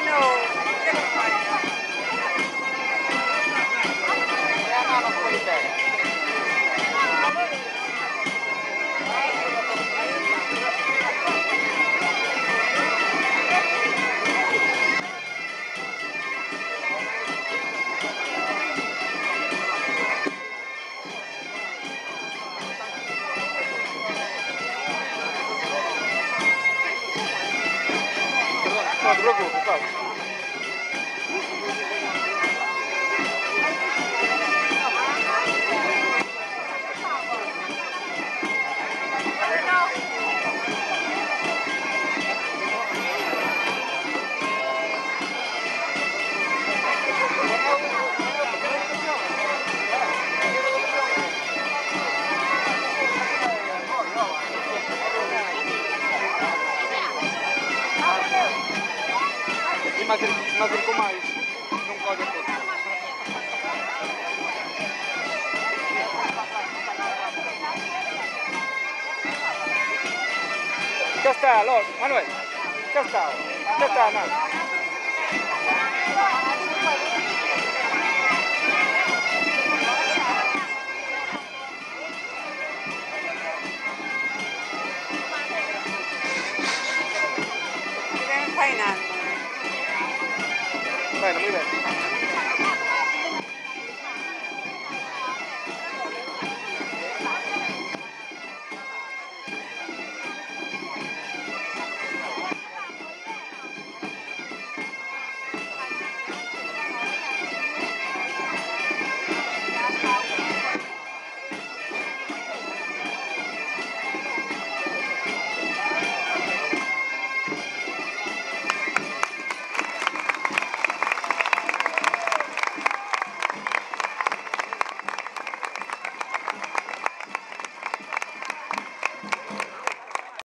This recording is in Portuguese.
Mariano. Te E mais. Não tudo. Já está, Lord, Manuel. Já está. Já está, fainando. Bueno, muy bien.